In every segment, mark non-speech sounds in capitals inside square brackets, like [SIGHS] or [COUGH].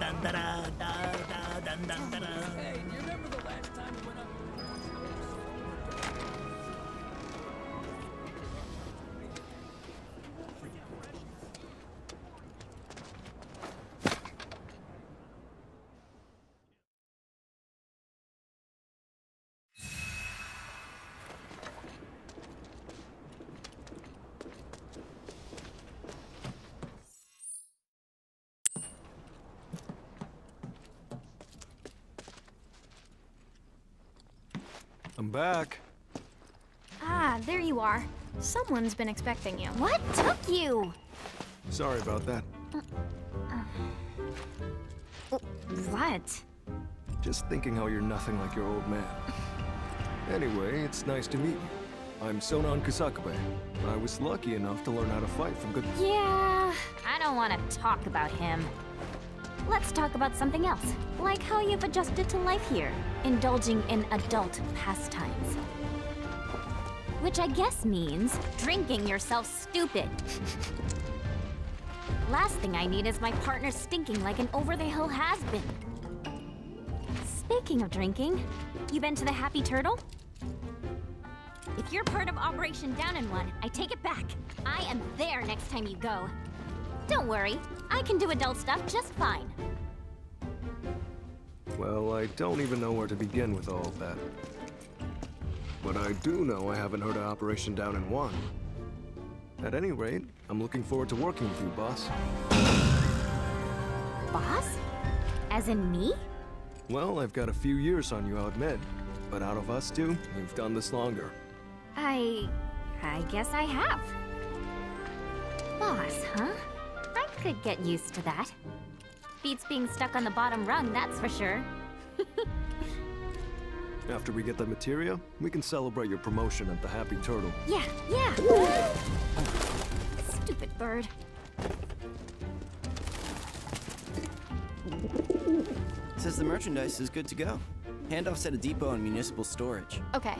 dun da da da dun dun da da. Hey, you remember the I'm back. Ah, there you are. Someone's been expecting you. What took you? Sorry about that. What? Just thinking how you're nothing like your old man. Anyway, it's nice to meet you. I'm Sonon Kusakabe. I was lucky enough to learn how to fight from good... Yeah, I don't want to talk about him. Let's talk about something else, like how you've adjusted to life here, indulging in adult pastimes. Which I guess means drinking yourself stupid. [LAUGHS] Last thing I need is my partner stinking like an over-the-hill has-been. Speaking of drinking, you been to the Happy Turtle? If you're part of Operation Down in One, I take it back. I am there next time you go. Don't worry, I can do adult stuff just fine. Well, I don't even know where to begin with all of that. But I do know I haven't heard of Operation Down in One. At any rate, I'm looking forward to working with you, boss. Boss? As in me? Well, I've got a few years on you, I'll admit. But out of us two, we've done this longer. I... I guess I have. Boss, huh? I could get used to that. Beats being stuck on the bottom rung, that's for sure. [LAUGHS] After we get the materia, we can celebrate your promotion at the Happy Turtle. Yeah, yeah! Stupid bird. Says the merchandise is good to go. Handoffs at a depot and municipal storage. Okay.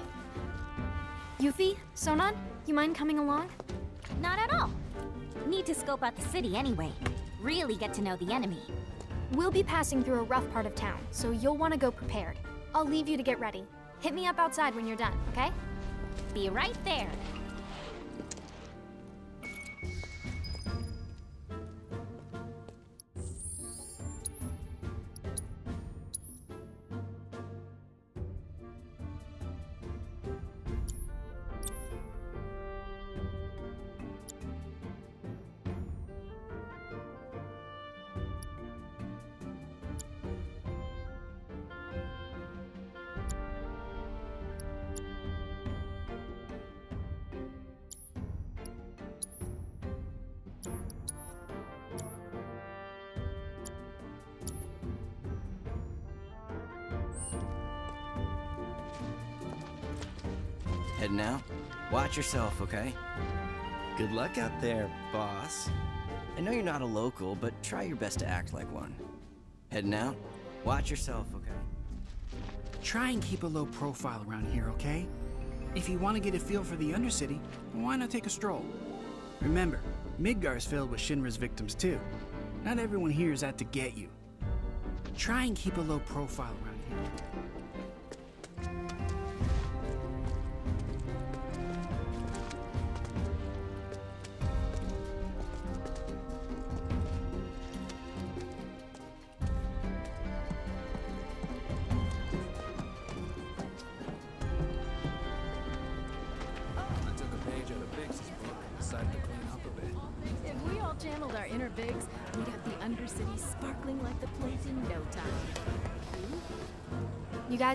Yuffie, Sonon, you mind coming along? Not at all. Need to scope out the city anyway. Really get to know the enemy. We'll be passing through a rough part of town, so you'll want to go prepared. I'll leave you to get ready. Hit me up outside when you're done, okay? Be right there. Heading out? Watch yourself, okay? Good luck out there, boss. I know you're not a local, but try your best to act like one. Heading out? Watch yourself, okay? Try and keep a low profile around here, okay? If you want to get a feel for the Undercity, why not take a stroll? Remember, Midgar's filled with Shinra's victims too. Not everyone here is out to get you. Try and keep a low profile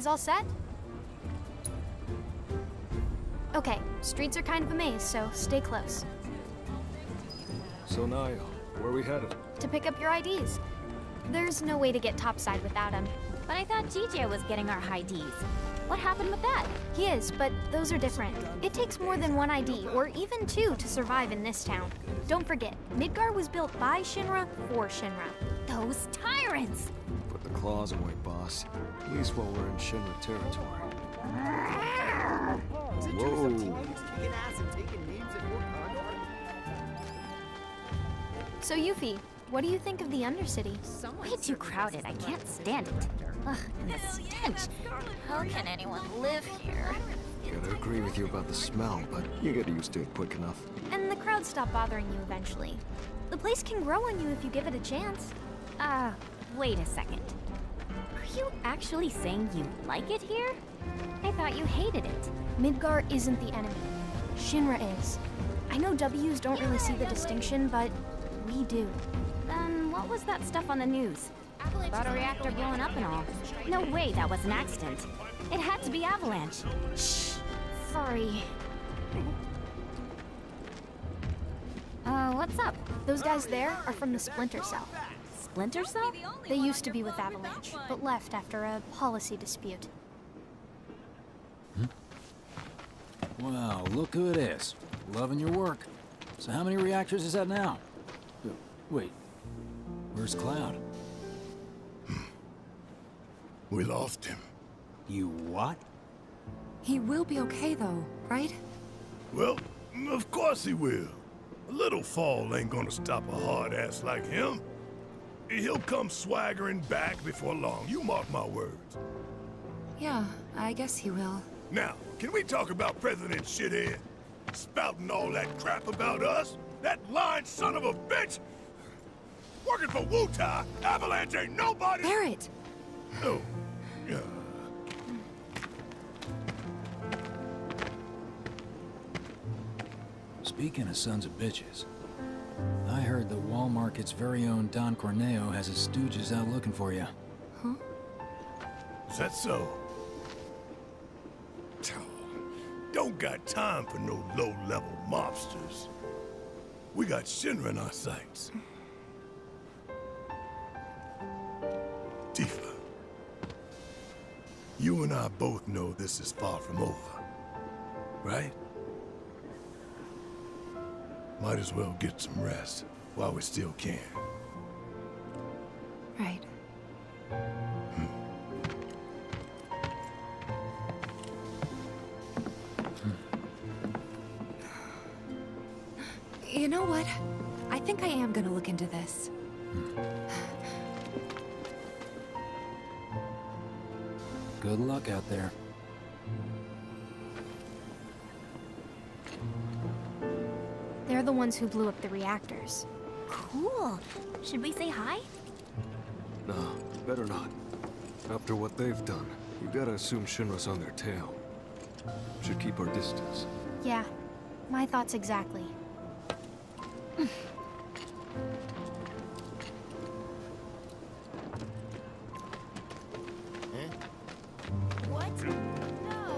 guys all set? Okay, streets are kind of a maze, so stay close. So Naya, where are we headed? To pick up your IDs. There's no way to get topside without him. But I thought Zhijie was getting our IDs. What happened with that? He is, but those are different. It takes more than one ID, or even two, to survive in this town. Don't forget, Midgar was built by Shinra for Shinra. Those tyrants! Put the claws away, boss. At least while we're in Shinra territory. Whoa. So Yuffie, What do you think of the Undercity? Way too crowded. I can't stand it. Ugh, and the stench. How can anyone live here? Gotta agree with you about the smell, but you get used to it quick enough. And the crowds stop bothering you eventually. The place can grow on you if you give it a chance. Uh, wait a second. You actually saying you like it here? I thought you hated it. Midgar isn't the enemy. Shinra is. I know W's don't really see the distinction, but we do. Then what was that stuff on the news? About a reactor blowing up and all. No way that was an accident. It had to be Avalanche. Shh. Sorry. Uh, what's up? Those guys there are from the Splinter Cell. Splinter Cell? They used to be with Avalanche, but left after a policy dispute. Wow, look who it is. Loving your work. So how many reactors is that now? Uh, Wait, where's Cloud? We lost him. You what? He will be okay though, right? Well, of course he will. A little fall ain't gonna stop a hard ass like him. He'll come swaggering back before long, you mark my words. Yeah, I guess he will. Now, can we talk about President Shithead? Spouting all that crap about us? That lying son of a bitch? Working for Wutai, Avalanche ain't nobody- Barret! Oh, yeah. Speaking of sons of bitches, I heard the Wall Market's very own Don Corneo has his stooges out looking for you. Huh? Is that so? Don't got time for no low-level mobsters. We got Shinra in our sights. Tifa, you and I both know this is far from over, right? Might as well get some rest while we still can. They're the ones who blew up the reactors. Cool. Should we say hi? No, better not. After what they've done, you gotta assume Shinra's on their tail. Should keep our distance. Yeah, my thoughts exactly. What? No.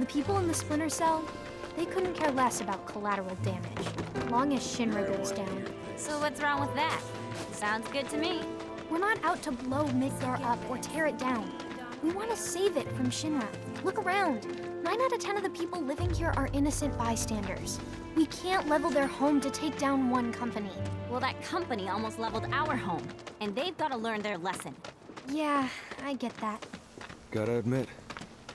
The people in the Splinter Cell, they couldn't care less about collateral damage, long as Shinra goes down. So what's wrong with that? Sounds good to me. We're not out to blow Midgar up or tear it down. We want to save it from Shinra. Look around. Nine out of ten of the people living here are innocent bystanders. We can't level their home to take down one company. Well, that company almost leveled our home, and they've got to learn their lesson. Yeah, I get that. Gotta admit,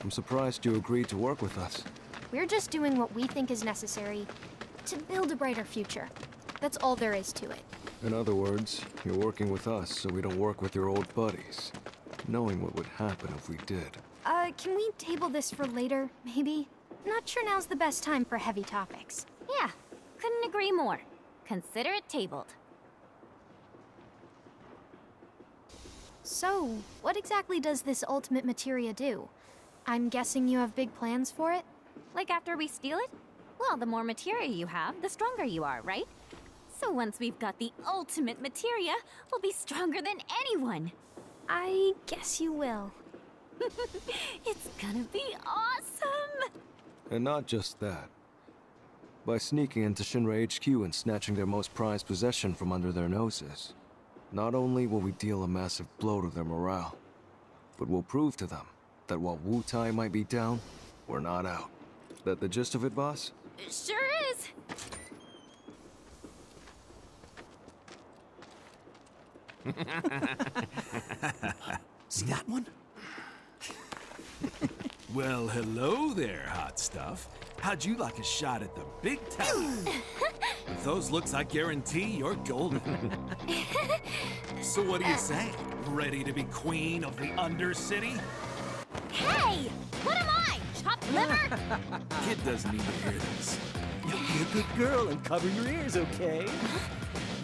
I'm surprised you agreed to work with us. We're just doing what we think is necessary to build a brighter future. That's all there is to it. In other words, you're working with us so we don't work with your old buddies. Knowing what would happen if we did. Uh, can we table this for later, maybe? Not sure now's the best time for heavy topics. Yeah, couldn't agree more. Consider it tabled. So, what exactly does this ultimate materia do? I'm guessing you have big plans for it? Like after we steal it? Well, the more materia you have, the stronger you are, right? So once we've got the ultimate materia, we'll be stronger than anyone. I guess you will. [LAUGHS] It's gonna be awesome! And not just that. By sneaking into Shinra HQ and snatching their most prized possession from under their noses, not only will we deal a massive blow to their morale, but we'll prove to them that while Wutai might be down, we're not out. That the gist of it, boss? Sure is! [LAUGHS] See that one? Well, hello there, hot stuff. How'd you like a shot at the big time? [LAUGHS] With those looks, I guarantee you're golden. [LAUGHS] so what do you say? Ready to be queen of the Undercity? Hey! What am I? Liver? [LAUGHS] Kid doesn't need to hear this. You'll be a good girl and cover your ears, okay?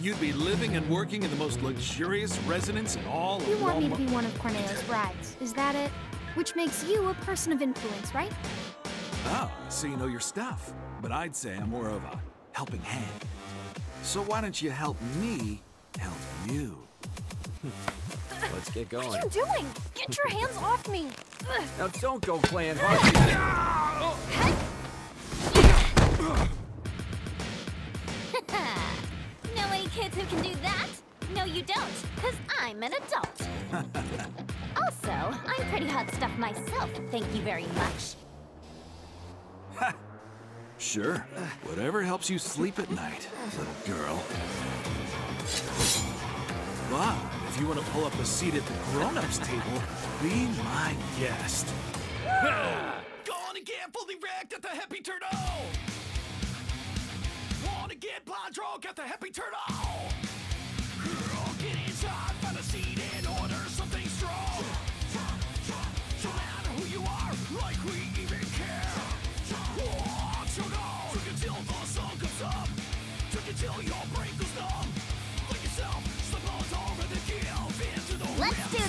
You'd be living and working in the most luxurious residence in all You of want me to be one of Corneo's brides, is that it? Which makes you a person of influence, right? Oh, so you know your stuff. But I'd say I'm more of a helping hand. So why don't you help me help you? [LAUGHS] Let's get going. What are you doing? Get your hands off me! Now don't go playing hard. [LAUGHS] know any kids who can do that? No, you don't, because I'm an adult. [LAUGHS] also, I'm pretty hot stuff myself, thank you very much. [LAUGHS] Sure. Whatever helps you sleep at night, little girl. But if you want to pull up a seat at the grown-ups table, be my guest. At the Happy Turtle!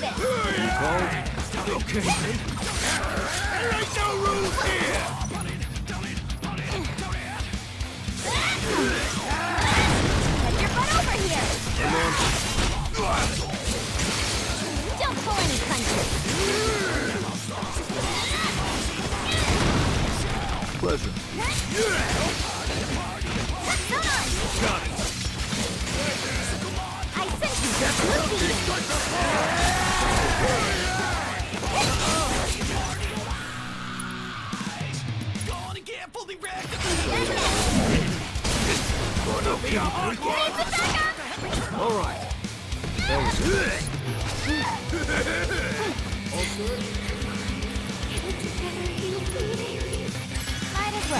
Let's! Okay. There ain't no rules here! Get your butt over here! Don't pull any punches! Pleasure. Got it. I sent you to blue All right. Might as!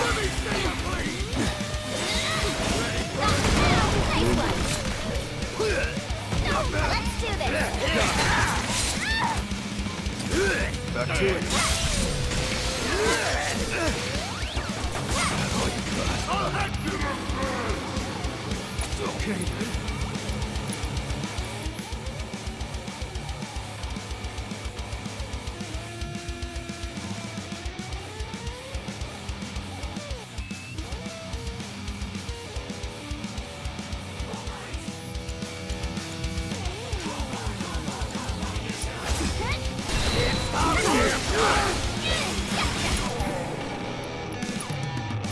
Back to it. Okay.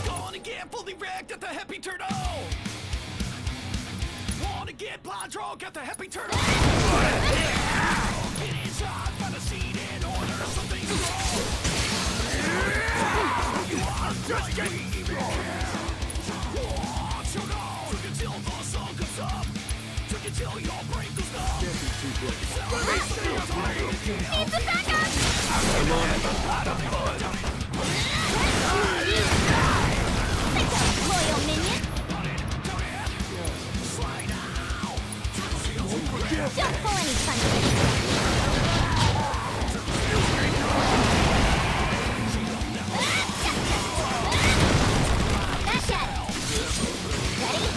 Gonna get fully wrecked at the Happy Turtle. Blind drunk the Happy Turtle. Get inside, find a seat and order something strong. You are just getting Want to go? Drink until the sun comes up. Drink until your brain goes numb. Need some backup! Loyal Don't pull any punches! That's it! Ready?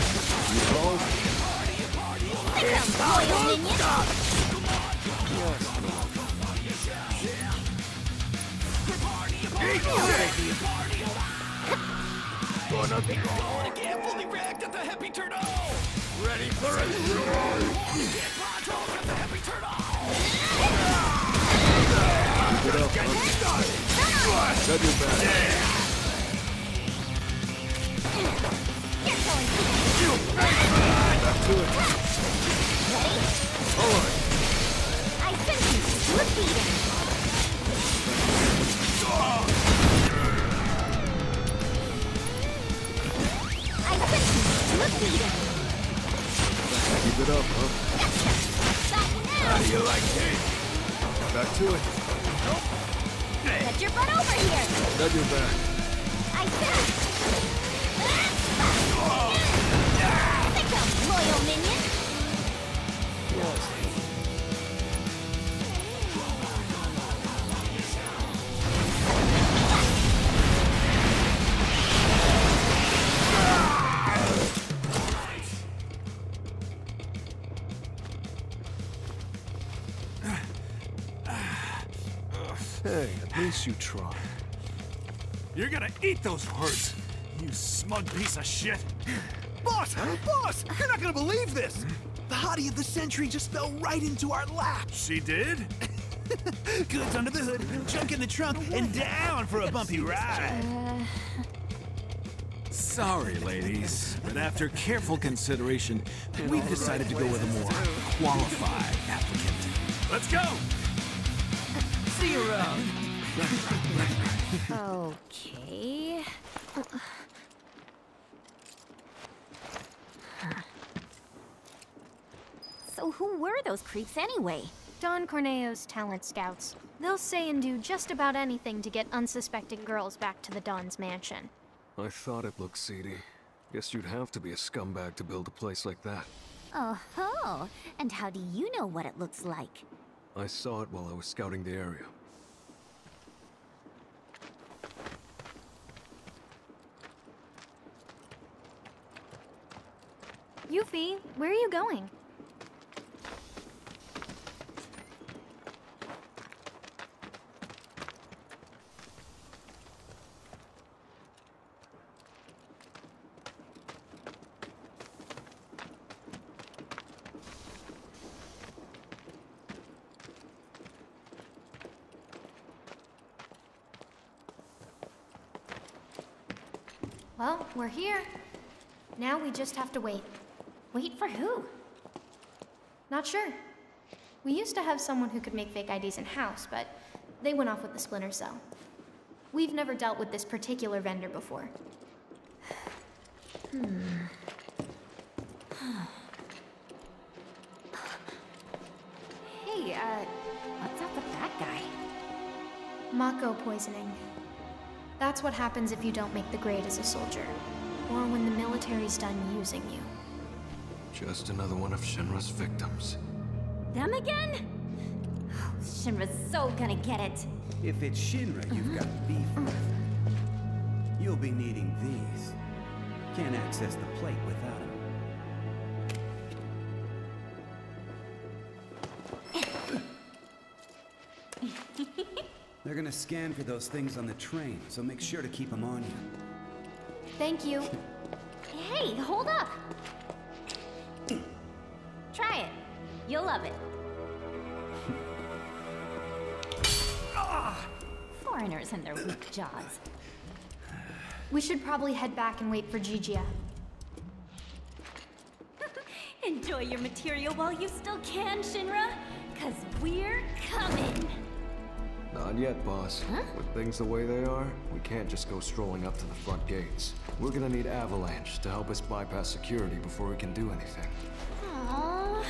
Think of loyal minion! Gonna get fully wrecked at the Happy Turtle. Ready for it? Got your back. You're Back to it. All right. I sent you split beating! I sent you split beating! Keep it up, huh? Back now! You like it? Back to it. Get your butt over here! Got your back. I said. Ah! Think up, loyal minion. Hey, at least you try. You're gonna eat those words, you smug piece of shit. Boss! Boss! You're not gonna believe this! The hottie of the century just fell right into our lap. She did? [LAUGHS] Goods under the hood, junk in the trunk, and down for a bumpy ride. Sorry, ladies, but after careful consideration, we've decided to go with a more qualified applicant. Let's go! See you around. [LAUGHS] Okay. So who were those creeps anyway? Don Corneo's talent scouts. They'll say and do just about anything to get unsuspecting girls back to the Don's mansion. I thought it looked seedy. Guess you'd have to be a scumbag to build a place like that. Oh ho! And how do you know what it looks like? I saw it while I was scouting the area. Yuffie, where are you going? Well, we're here. Now we just have to wait. Wait for who? Not sure. We used to have someone who could make fake IDs in-house, but they went off with the Splinter Cell. We've never dealt with this particular vendor before. Hmm. [SIGHS] [SIGHS] hey, uh, what's up with that guy? Mako poisoning. That's what happens if you don't make the grade as a soldier, or when the military's done using you. Just another one of Shinra's victims. Them again? Oh, Shinra's so gonna get it. If it's Shinra you've got beef with, you'll be needing these. Can't access the plate without them. They're gonna scan for those things on the train, so make sure to keep them on you. Thank you. [LAUGHS] Hey, hold up! Try it. You'll love it. [LAUGHS] Foreigners and their weak jaws. We should probably head back and wait for Zhijie. [LAUGHS] Enjoy your materia while you still can, Shinra, cause we're coming. Not yet, boss. With things the way they are, we can't just go strolling up to the front gates. We're gonna need Avalanche to help us bypass security before we can do anything. Aww.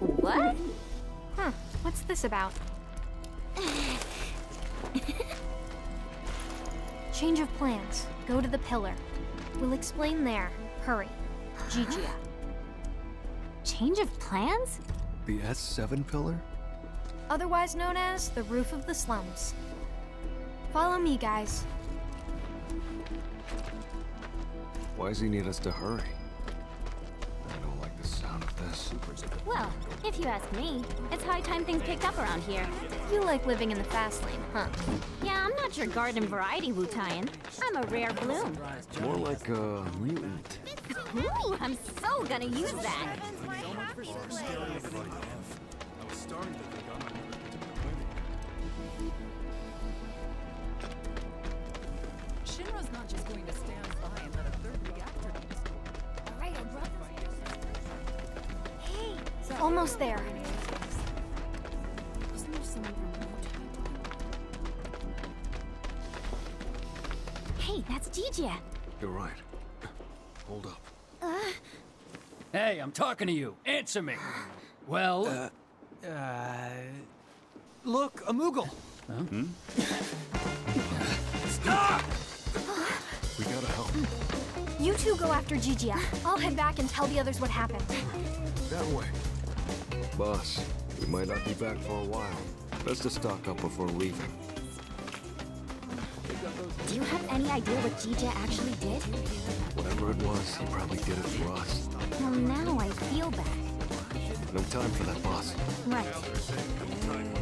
What? Huh, what's this about? Change of plans. Go to the pillar. We'll explain there. Hurry. Zhijie. Change of plans? The S7 pillar? Otherwise known as the roof of the slums. Follow me, guys. Why does he need us to hurry? You ask me, it's high time things picked up around here. You like living in the fast lane, huh? Yeah, I'm not your garden variety Wutaian. I'm a rare bloom. More like a mutant. Ooh, I'm so gonna use that. Shinra's not just going to stand by almost there. Wasn't there someone from Hey, that's Zhijie. You're right. Hold up. Uh. Hey, I'm talking to you. Answer me. Well, uh, uh look, a Moogle. Hmm? Stop! We gotta help. You two go after Zhijie. I'll head back and tell the others what happened. That way. Boss, we might not be back for a while. Best to stock up before leaving. Do you have any idea what Zhijie actually did? Whatever it was, he probably did it for us. Well, now I feel bad. No time for that, boss. Right.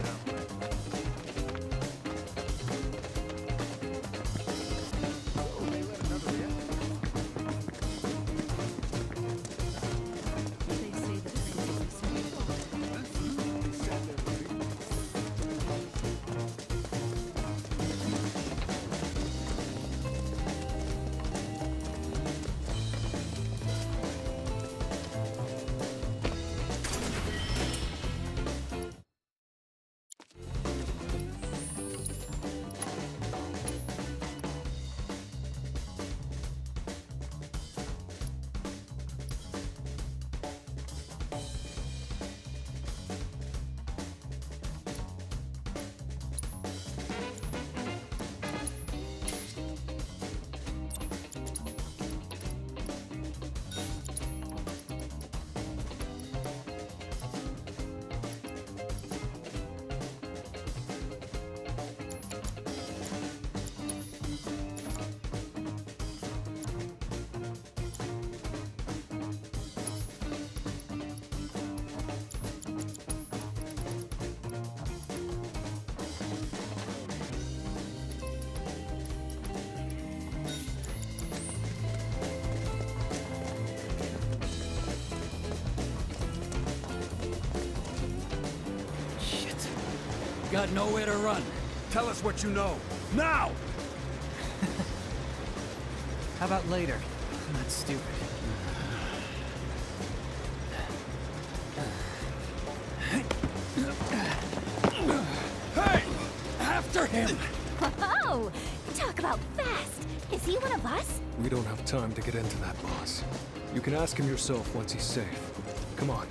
Got nowhere to run. Tell us what you know. Now! [LAUGHS] How about later? [SIGHS] I'm Not stupid. Hey! After him! Oh, talk about fast. Is he one of us? We don't have time to get into that, boss. You can ask him yourself once he's safe. Come on.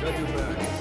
Got your back.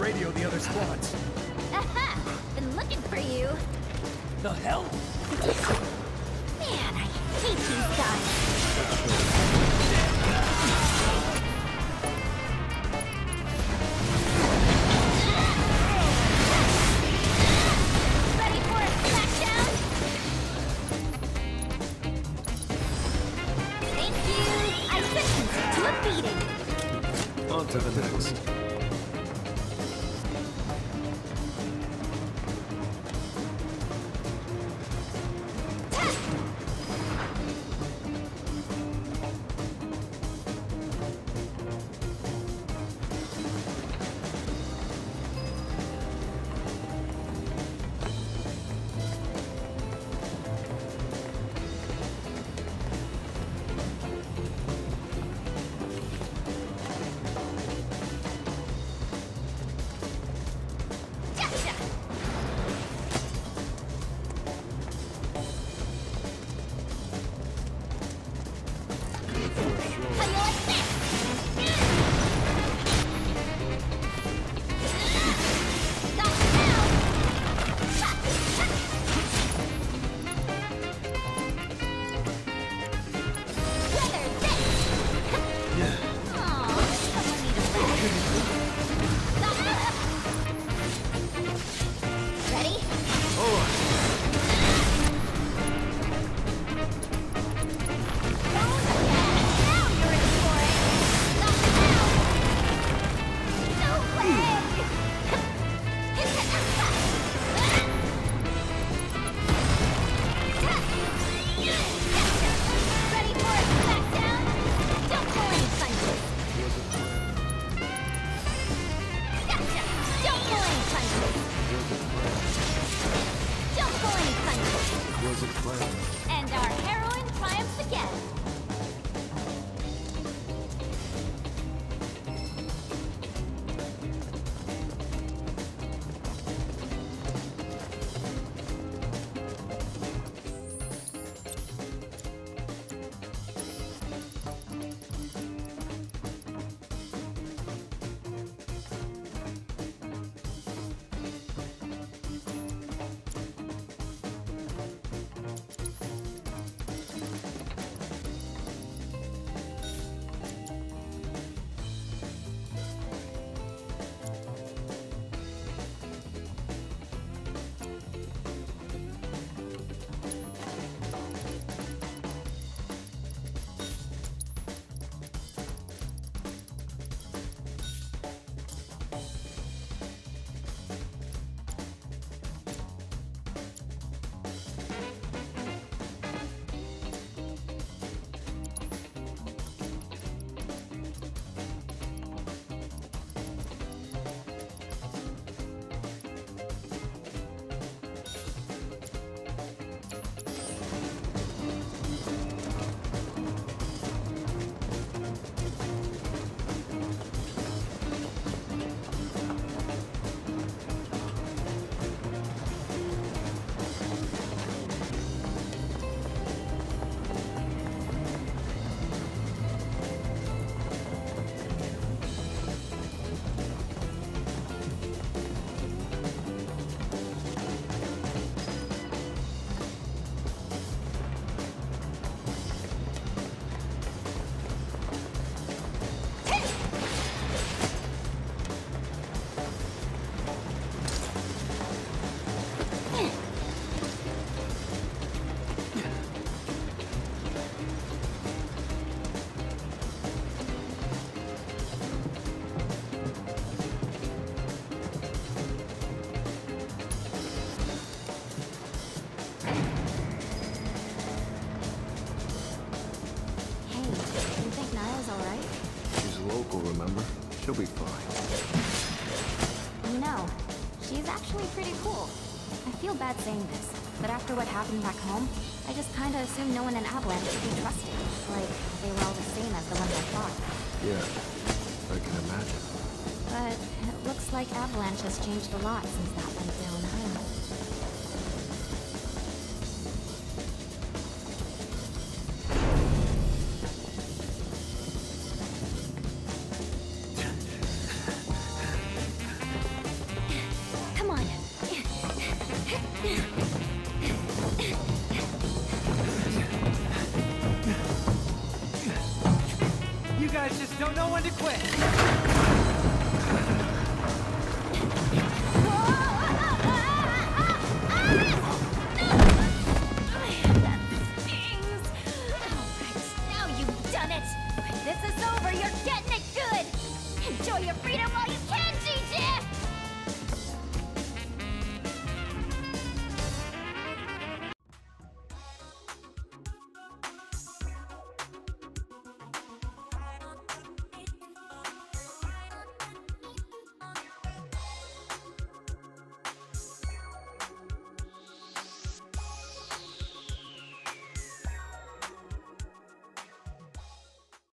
Radio the other squads. Bad saying this, but after what happened back home, I just kinda assumed no one in Avalanche could be trusted. Like, they were all the same as the ones I fought. Yeah, I can imagine. But it looks like Avalanche has changed a lot since You